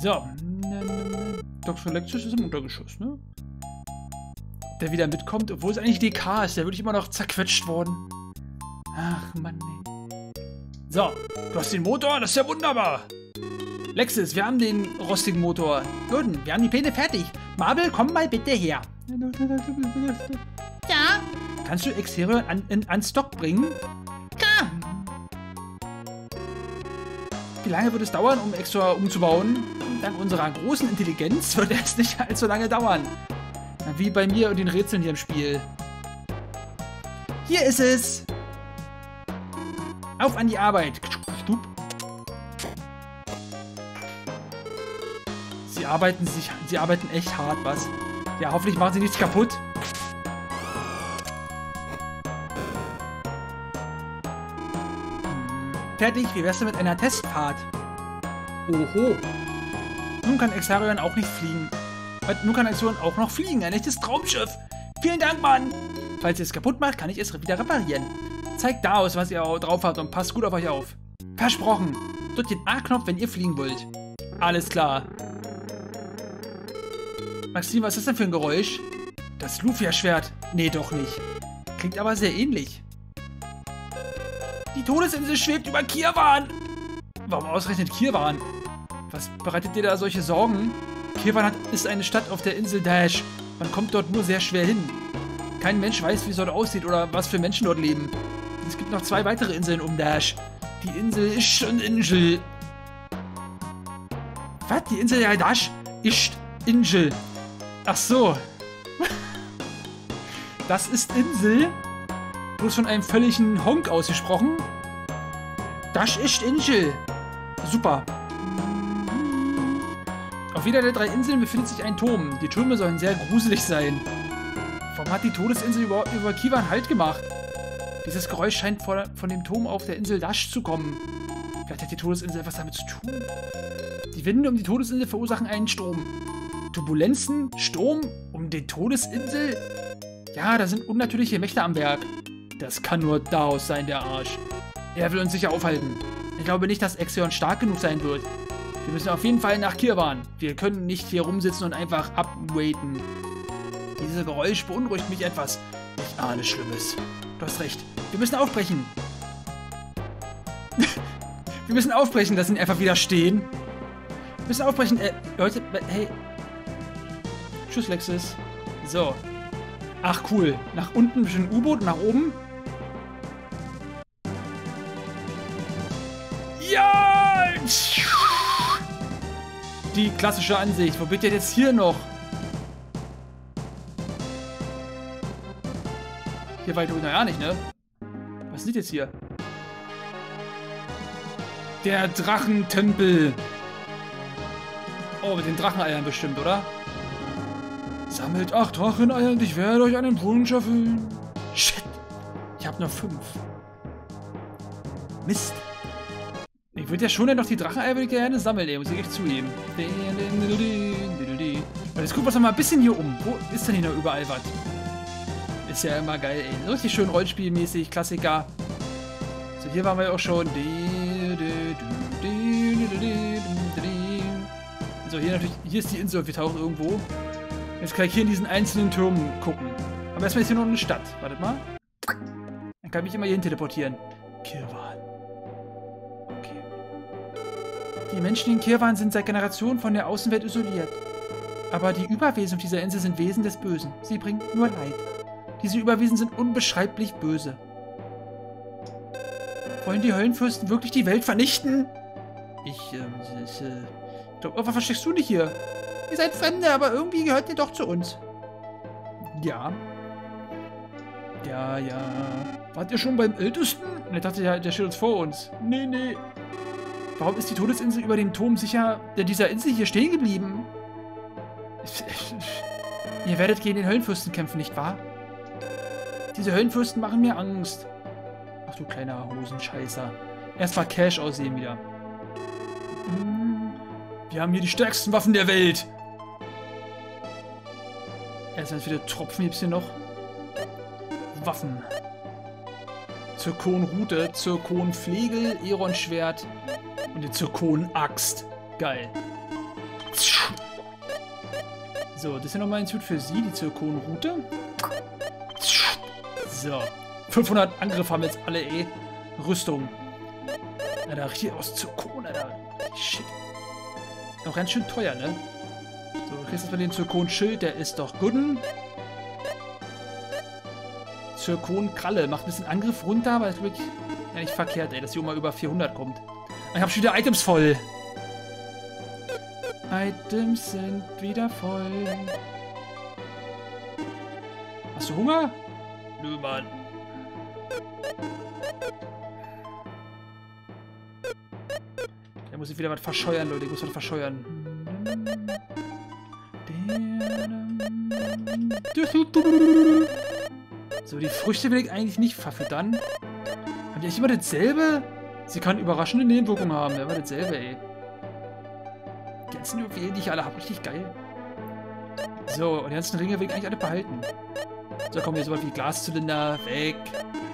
So. Dr. Lectus ist im Untergeschoss, ne? Der wieder mitkommt, obwohl es eigentlich DK ist. Der wird immer noch zerquetscht worden. Ach, Mann, ey. So, du hast den Motor, das ist ja wunderbar. Lexus, wir haben den rostigen Motor. Gut, wir haben die Pläne fertig. Marvel, komm mal bitte her. Ja, Kannst du Exterior an, in, an Stock bringen? Wie lange wird es dauern, um extra umzubauen? Dank unserer großen Intelligenz wird es nicht allzu lange dauern. Wie bei mir und den Rätseln hier im Spiel. Hier ist es! Auf an die Arbeit! Sie arbeiten sich, sie arbeiten echt hart, was? Ja, hoffentlich machen sie nichts kaputt. Fertig, wie wär's denn mit einer Testfahrt? Oho. Nun kann Exarion auch nicht fliegen. Und nun kann Exarion auch noch fliegen. Ein echtes Traumschiff. Vielen Dank, Mann. Falls ihr es kaputt macht, kann ich es wieder reparieren. Zeigt da aus, was ihr drauf habt und passt gut auf euch auf. Versprochen. Drückt den A-Knopf, wenn ihr fliegen wollt. Alles klar. Maxim, was ist das denn für ein Geräusch? Das Lufia-Schwert. Nee, doch nicht. Klingt aber sehr ähnlich. Die Todesinsel schwebt über Kirwan. Warum ausgerechnet Kirwan? Was bereitet dir da solche Sorgen? Kirwan ist eine Stadt auf der Insel Dash. Man kommt dort nur sehr schwer hin. Kein Mensch weiß, wie es dort aussieht oder was für Menschen dort leben. Es gibt noch zwei weitere Inseln um Dash. Die Insel Isch und Insel. Was? Die Insel der Dash? Isch, Insel. Ach so. Das ist Insel. Bloß von einem völligen Honk ausgesprochen. Das ist Insel. Super. Auf jeder der drei Inseln befindet sich ein Turm. Die Türme sollen sehr gruselig sein. Warum hat die Todesinsel überhaupt über Kiwan Halt gemacht? Dieses Geräusch scheint von dem Turm auf der Insel Dash zu kommen. Vielleicht hat die Todesinsel etwas damit zu tun. Die Winde um die Todesinsel verursachen einen Strom. Turbulenzen, Strom um die Todesinsel? Ja, da sind unnatürliche Mächte am Werk. Das kann nur Daos sein, der Arsch. Er will uns sicher aufhalten. Ich glaube nicht, dass Exion stark genug sein wird. Wir müssen auf jeden Fall nach Kirwan. Wir können nicht hier rumsitzen und einfach abwaiten. Dieses Geräusch beunruhigt mich etwas. Ich ahne Schlimmes. Du hast recht. Wir müssen aufbrechen. Wir müssen aufbrechen. Lass ihn einfach wieder stehen. Wir müssen aufbrechen. Äh, Leute, hey. Tschüss, Lexus. So. Ach, cool. Nach unten ein bisschen U-Boot, nach oben. Die klassische Ansicht. Wo bitte jetzt hier noch? Hier weiter unten ja nicht, ne? Was liegt jetzt hier? Der Drachentempel. Oh, mit den Dracheneiern bestimmt, oder? Sammelt acht Dracheneier und ich werde euch einen Wunsch erfüllen. Shit. Ich habe nur fünf. Mist. Ich würde ja schon noch die Dracheneier gerne sammeln, ey, muss ich echt zugeben. Und jetzt gucken wir uns noch mal ein bisschen hier um. Wo ist denn hier noch überall was? Ist ja immer geil, ey. Richtig schön Rollenspielmäßig, Klassiker. So, hier waren wir auch schon. So, hier natürlich, hier ist die Insel, wir tauchen irgendwo. Jetzt kann ich hier in diesen einzelnen Türmen gucken. Aber erstmal ist hier noch eine Stadt. Wartet mal. Dann kann ich mich immer hierhin teleportieren. Kirwan. Die Menschen in Kirwan sind seit Generationen von der Außenwelt isoliert. Aber die Überwesen auf dieser Insel sind Wesen des Bösen. Sie bringen nur Leid. Diese Überwesen sind unbeschreiblich böse. Wollen die Höllenfürsten wirklich die Welt vernichten? Ich, ähm, ich, äh, glaub, was versteckst du nicht hier? Ihr seid Fremde, aber irgendwie gehört ihr doch zu uns. Ja. Ja, ja. Wart ihr schon beim Ältesten? Und ich dachte, der, der steht uns vor uns. Nee, nee. Warum ist die Todesinsel über dem Turm sicher äh, dieser Insel hier stehen geblieben? Ihr werdet gegen den Höllenfürsten kämpfen, nicht wahr? Diese Höllenfürsten machen mir Angst. Ach du kleiner Hosenscheißer. Erstmal Cash aussehen wieder. Hm, Wir haben hier die stärksten Waffen der Welt. Erstmal wieder Tropfen gibt's hier noch. Waffen. Zirkonrute, Zirkonflegel, Eron-Schwert und die Zirkon-Axt. Geil. So, das ist ja nochmal ein Institut für sie, die Zirkonroute. So. 500 Angriffe haben jetzt alle eh. Rüstung. Alter, richtig aus Zirkon, Alter. Shit. Auch ganz schön teuer, ne? So, du kriegst jetzt mal den Zirkon-Schild, der ist doch Zirkon-Kralle. Macht ein bisschen Angriff runter, aber ist wirklich ja, nicht verkehrt, ey, dass hier mal über 400 kommt. Ich habe schon wieder Items voll. Items sind wieder voll. Hast du Hunger? Nö, Mann. Der muss ich wieder was verscheuern, Leute. Ich muss was verscheuern. So, die Früchte will ich eigentlich nicht verfüttern. Haben die echt immer dasselbe? Sie kann überraschende Nebenwirkungen haben. Ja, war dasselbe, ey. Die ganzen Juwelen, die ich alle habe, richtig geil. So, und die ganzen Ringe will ich eigentlich alle behalten. So, kommen hier sowas wie Glaszylinder, weg.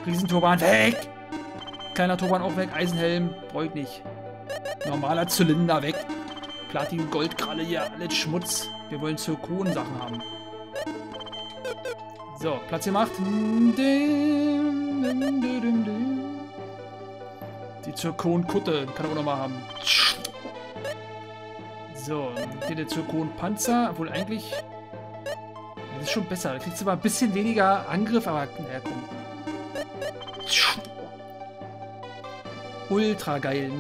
Riesenturban, weg. Kleiner Turban auch weg. Eisenhelm, brauche ich nicht. Normaler Zylinder, weg. Platin, Goldkralle hier, alles Schmutz. Wir wollen Zirkon-Sachen haben. So, Platz gemacht. Die Zirkon-Kutte kann er auch nochmal haben. So, hier der Zirkon-Panzer. Obwohl eigentlich... Das ist schon besser. Da kriegt zwar ein bisschen weniger Angriff, aber naja, komm. Ultra geil.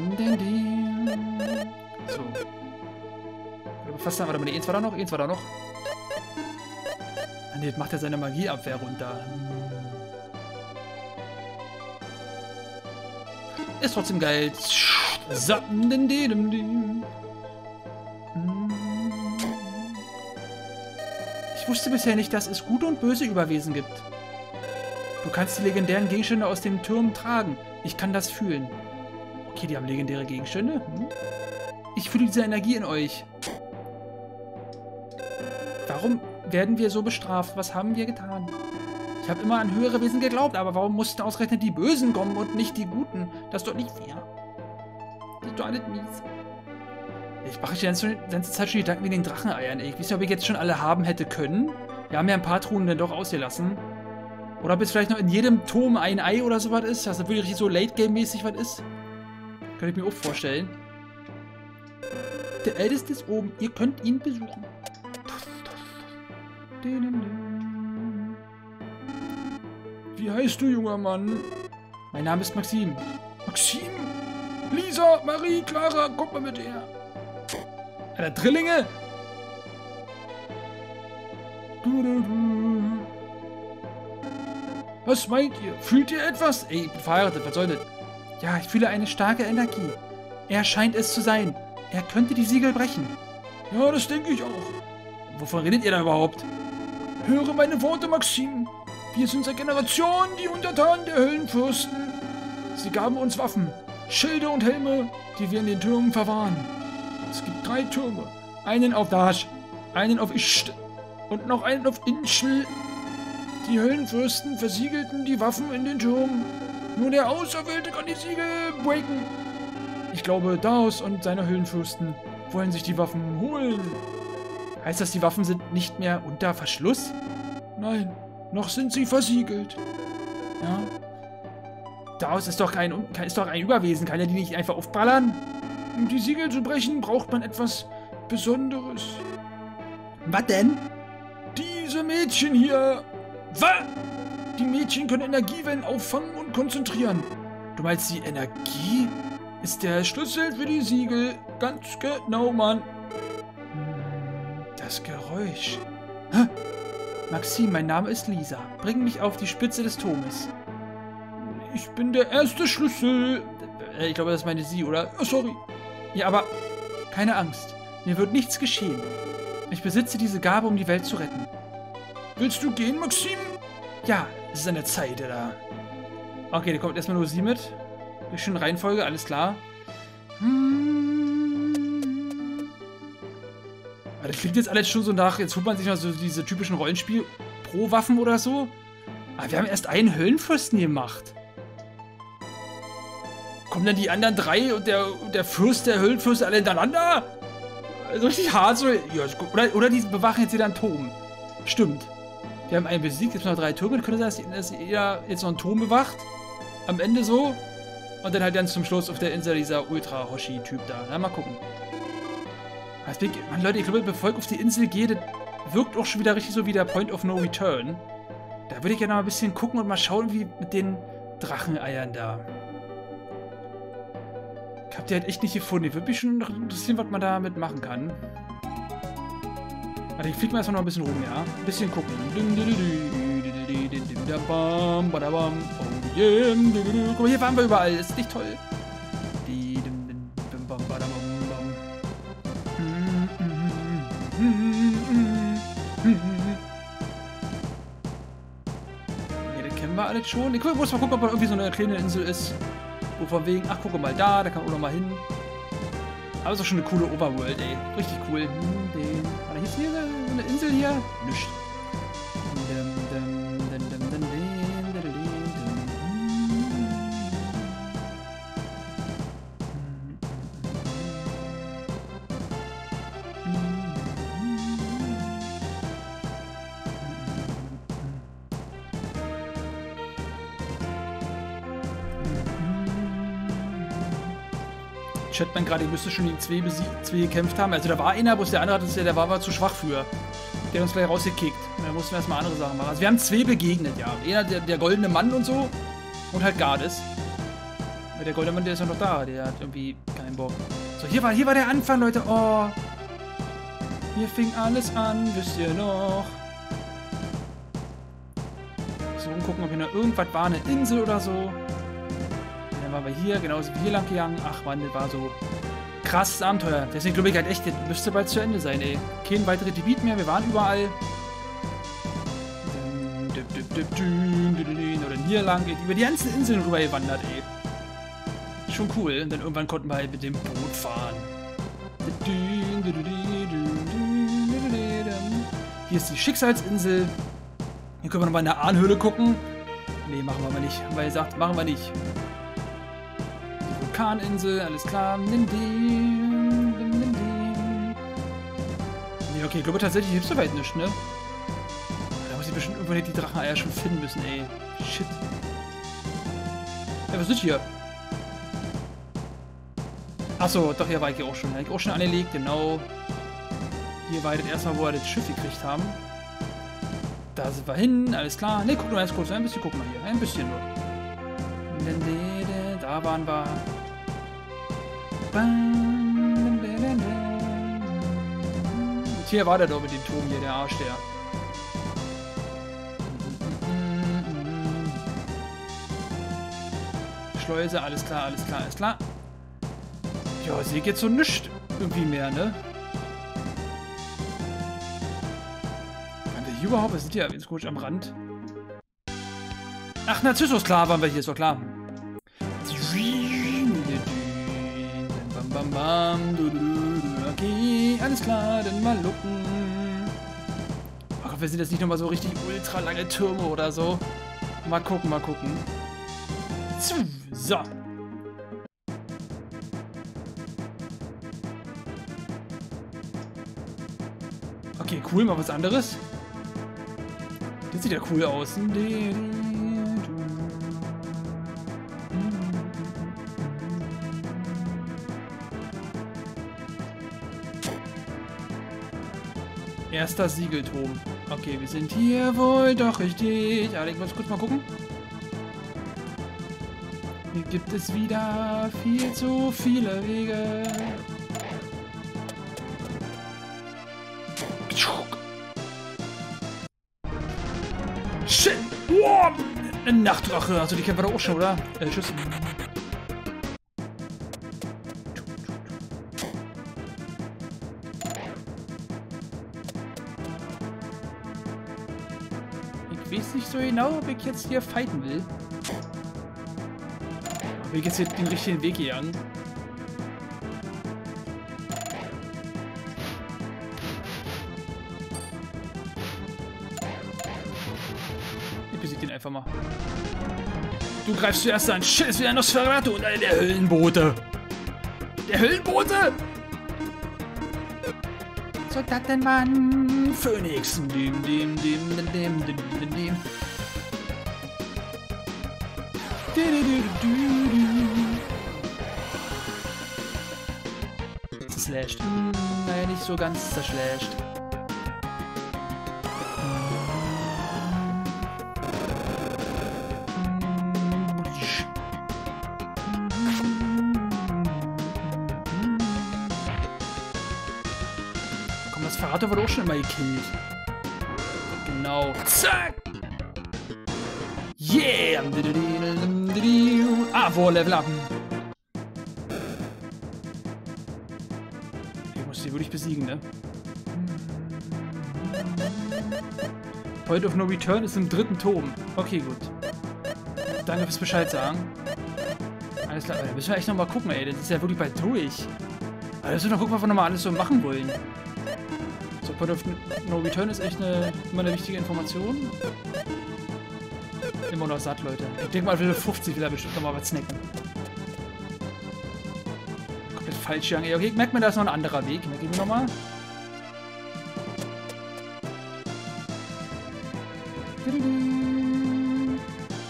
So. Fast warte mal, eins war da noch, eins war da noch. Ah, ne, jetzt macht er seine Magieabwehr runter. Ist trotzdem geil. So. Ich wusste bisher nicht, dass es gute und böse Überwesen gibt. Du kannst die legendären Gegenstände aus dem Turm tragen. Ich kann das fühlen. Okay, die haben legendäre Gegenstände. Hm? Ich fühle diese Energie in euch. Warum werden wir so bestraft? Was haben wir getan? Ich habe immer an höhere Wesen geglaubt, aber warum mussten ausgerechnet die Bösen kommen und nicht die Guten? Das ist doch nicht fair. Das ist doch alles mies. Ich mache die ganze Zeit schon Gedanken wie den Dracheneiern. Ich weiß nicht, ob ich jetzt schon alle haben hätte können. Wir haben ja ein paar Truhen dann doch ausgelassen. Oder bis vielleicht noch in jedem Turm ein Ei oder sowas ist. Das wirklich so Late-Game-mäßig was ist. Könnte ich mir auch vorstellen. Der Älteste ist oben. Ihr könnt ihn besuchen. Wie heißt du, junger Mann? Mein Name ist Maxim. Maxim? Lisa, Marie, Clara, guck mal mit her. Alter, Drillinge? Was meint ihr? Fühlt ihr etwas? Ey, ich bin verheiratet, was soll das? Ja, ich fühle eine starke Energie. Er scheint es zu sein. Er könnte die Siegel brechen. Ja, das denke ich auch. Wovon redet ihr da überhaupt? Höre meine Worte, Maxim. Wir sind seit Generationen die Untertanen der Höllenfürsten. Sie gaben uns Waffen, Schilde und Helme, die wir in den Türmen verwahren. Es gibt drei Türme. Einen auf Dash, einen auf Ischt und noch einen auf Inschl. Die Höllenfürsten versiegelten die Waffen in den Türmen. Nur der Auserwählte kann die Siegel breaken. Ich glaube, Daos und seine Höllenfürsten wollen sich die Waffen holen. Heißt das, die Waffen sind nicht mehr unter Verschluss? Nein, noch sind sie versiegelt. Ja. Daos ist doch kein, ist doch ein Überwesen. Kann er die nicht einfach aufballern? Um die Siegel zu brechen, braucht man etwas Besonderes. Was denn? Diese Mädchen hier. Was? Die Mädchen können Energiewellen auffangen und konzentrieren. Du meinst, die Energie ist der Schlüssel für die Siegel? Ganz genau, Mann. Das Geräusch. Hä? Maxim, mein Name ist Lisa. Bring mich auf die Spitze des Turmes. Ich bin der erste Schlüssel. Äh, ich glaube, das meine sie, oder? Oh, sorry. Ja, aber keine Angst. Mir wird nichts geschehen. Ich besitze diese Gabe, um die Welt zu retten. Willst du gehen, Maxim? Ja, es ist an der Zeit, oder? Okay, da kommt erstmal nur sie mit. Bisschen Reihenfolge, alles klar. Hm. Das klingt jetzt alles schon so nach, jetzt holt man sich mal so diese typischen Rollenspiel-Pro-Waffen oder so. Aber wir haben erst einen Höllenfürsten gemacht. Kommen dann die anderen drei und der, der Fürst, der Höllenfürst alle hintereinander? So richtig hart, so. Ja, oder, oder die bewachen jetzt wieder einen Turm. Stimmt. Wir haben einen besiegt, jetzt noch drei Türme. Könnte sein, dass jeder jetzt noch einen Turm bewacht. Am Ende so. Und dann halt ganz zum Schluss auf der Insel dieser Ultra-Hoshi-Typ da. Na, mal gucken. Mann, Leute, ich glaube, bevor ich auf die Insel gehe, das wirkt auch schon wieder richtig so wie der Point of No Return. Da würde ich gerne mal ein bisschen gucken und mal schauen, wie mit den Dracheneiern da. Ich habe die halt echt nicht gefunden. Ich würde mich schon interessieren, was man damit machen kann. Warte, ich fliege mal erstmal noch ein bisschen rum, ja? Ein bisschen gucken. Oh. Guck mal, hier waren wir überall. Ist nicht toll. Alles schon. Ich muss mal gucken, ob da irgendwie so eine kleine Insel ist. Wo von wegen, ach guck mal da, da kann man auch noch mal hin. Aber ist doch schon eine coole Overworld, ey. Richtig cool. Den, warte, hier ist hier eine Insel hier? Nichts. Chatman gerade, müsste schon die zwei, zwei gekämpft haben. Also da war einer, wo es der andere hat, der war aber zu schwach für. Der hat uns gleich rausgekickt. Da mussten wir erstmal andere Sachen machen. Also wir haben zwei begegnet, ja. Einer, der, der goldene Mann und so. Und halt Gardes. Der goldene Mann, der ist ja noch da. Der hat irgendwie keinen Bock. So, hier war, hier war der Anfang, Leute. Oh. Hier fing alles an, wisst ihr noch. So, gucken, ob hier noch irgendwas war. Eine Insel oder so dann waren wir hier, genauso wie hier lang gegangen. Ach man, das war so krasses Abenteuer. Deswegen glaube ich halt echt, das müsste bald zu Ende sein, ey. Kein weiteres Gebiet mehr, wir waren überall. Oder hier lang, über die ganzen Inseln rüber gewandert, ey. Schon cool. Dann irgendwann konnten wir halt mit dem Boot fahren. Hier ist die Schicksalsinsel. Hier können wir nochmal in der Ahnhöhle gucken. Nee, machen wir aber nicht. Haben wir gesagt, machen wir nicht. Vulkaninsel, alles klar. Nimm die. Nee, okay, ich glaube tatsächlich hilft soweit nicht, ne? Da muss ich bestimmt irgendwann die Dracheneier schon finden müssen, ey. Shit. Ja, was ist hier? Achso, doch, hier war ich auch schon. Habe ich auch schon angelegt, genau. Hier war das erstmal, wo wir das Schiff gekriegt haben. Da sind wir hin, alles klar. Ne, guck nur ganz kurz, ein bisschen gucken wir hier. Ein bisschen nur. Da waren wir. Hier war der doch mit dem Turm hier, der Arsch, der. Schleuse, alles klar, alles klar, alles klar. Ja, sehe jetzt so nichts irgendwie mehr, ne? Waren wir hier überhaupt? Wir sind ja jetzt kurz am Rand. Ach, Narzissus, klar waren wir hier, ist doch klar. Bam, du, du, du, okay, alles klar, dann mal lucken. Oh Gott, wir sind jetzt nicht nochmal so richtig ultra lange Türme oder so. Mal gucken, mal gucken. So. Okay, cool, mal was anderes. Das sieht ja cool aus. Erster Siegelturm. Okay, wir sind hier wohl doch richtig. Ich muss kurz mal gucken. Hier gibt es wieder viel zu viele Wege. Shit! Wow! Eine Nachtdrache. Also die kennen wir doch auch schon, oder? Äh, tschüss. Weiß nicht so genau, ob ich jetzt hier fighten will. Ob ich jetzt hier den richtigen Weg gegangen. Ich besiege den einfach mal. Du greifst zuerst an. Shit, ist wieder Nosferatu und der Höllenbote. Der Höllenbote! Soldatenmann, Phoenix. Dim, dim, dim, dim, dim, dim, dim, Zerschlasht. Hm, naja, nicht so ganz zerschlasht. Komm, das Verrater wurde auch schon immer gekillt. Genau. Zack! Yeah! Ah, wo Level up. Ich muss die wirklich besiegen, ne? Point of No Return ist im dritten Turm. Okay, gut. Danke fürs Bescheid sagen. Alles klar, da müssen wir echt nochmal gucken, ey. Das ist ja wirklich bald durch. Aber müssen wir noch gucken, was wir nochmal alles so machen wollen. So, Point of No Return ist echt eine, immer eine wichtige Information. Immer noch satt, Leute. Ich denke mal, Level 50 will er bestimmt nochmal was snacken. Komplett falsch gegangen. Okay, merke mir, da ist noch ein anderer Weg. Merke ich mir nochmal.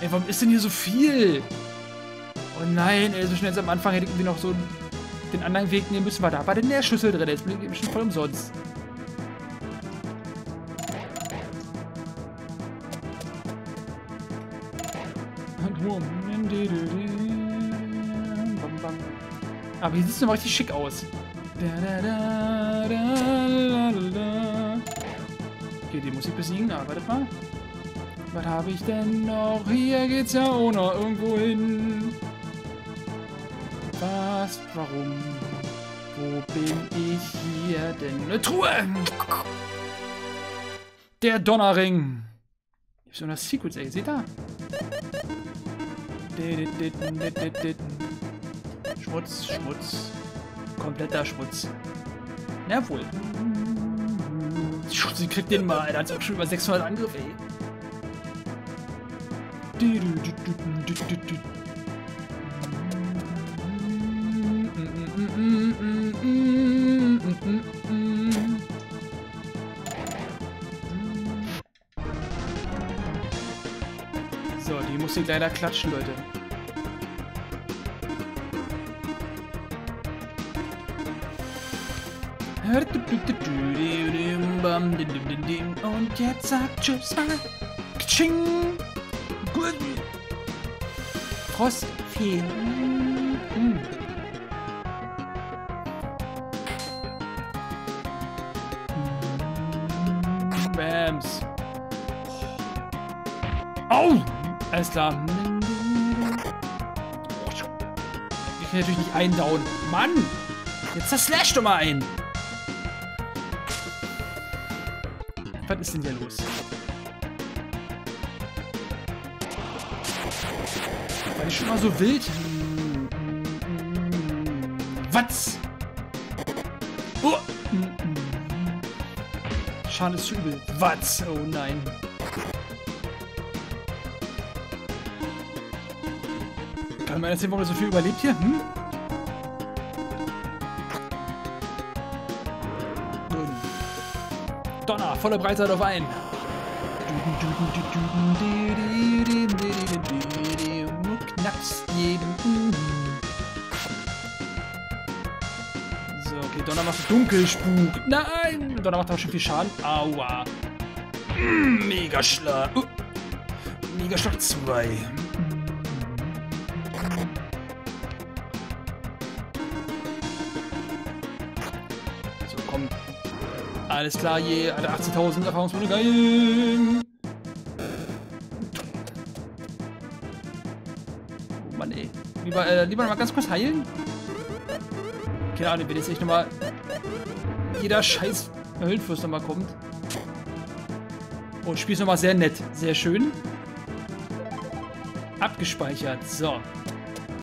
Ey, warum ist denn hier so viel? Oh nein, ey, so schnell am Anfang hätte ich irgendwie noch so den anderen Weg nehmen müssen. War da war denn der Schlüssel drin? Jetzt bin ich bestimmt voll umsonst. Aber hier sieht es nochmal richtig schick aus. Okay, die muss ich besiegen. Ah, wartet mal. Was habe ich denn noch? Hier geht's ja auch noch irgendwo hin. Was? Warum? Wo bin ich hier denn? Eine Truhe! Der Donnerring. Hier ist so eine Secrets, ey. Seht ihr? Schmutz, Schmutz. Kompletter Schmutz. Jawohl. Sie kriegt den mal, Alter. Hat auch schon über 600 Angriff, ey. Ich leider klatschen, Leute. Und jetzt sagt Tschüss. Kaching. Gut. Frostfee. Mm. Bams. Au! Alles klar. Ich kann natürlich nicht eindauen. Mann! Jetzt zerslash doch mal ein. Was ist denn hier los? War die schon mal so wild? Was? Oh. Schaden ist übel. Was? Oh nein. Man erzählen, warum er so viel überlebt hier? Hm? Donner, volle Breitseite auf einen. Jeden. So, okay, Donner macht Dunkelspuk. Nein! Donner macht auch schon viel Schaden. Aua. Mm, Megaschlag. Uh. Megaschlag 2. Alles klar, je. Alle 18.000 Erfahrungspunkte. Geil. Oh Mann, ey. Lieber, äh, lieber mal ganz kurz heilen. Keine Ahnung, wenn jetzt nicht nochmal jeder scheiß Höllenfürst nochmal kommt. Oh, Spiel nochmal sehr nett. Sehr schön. Abgespeichert. So.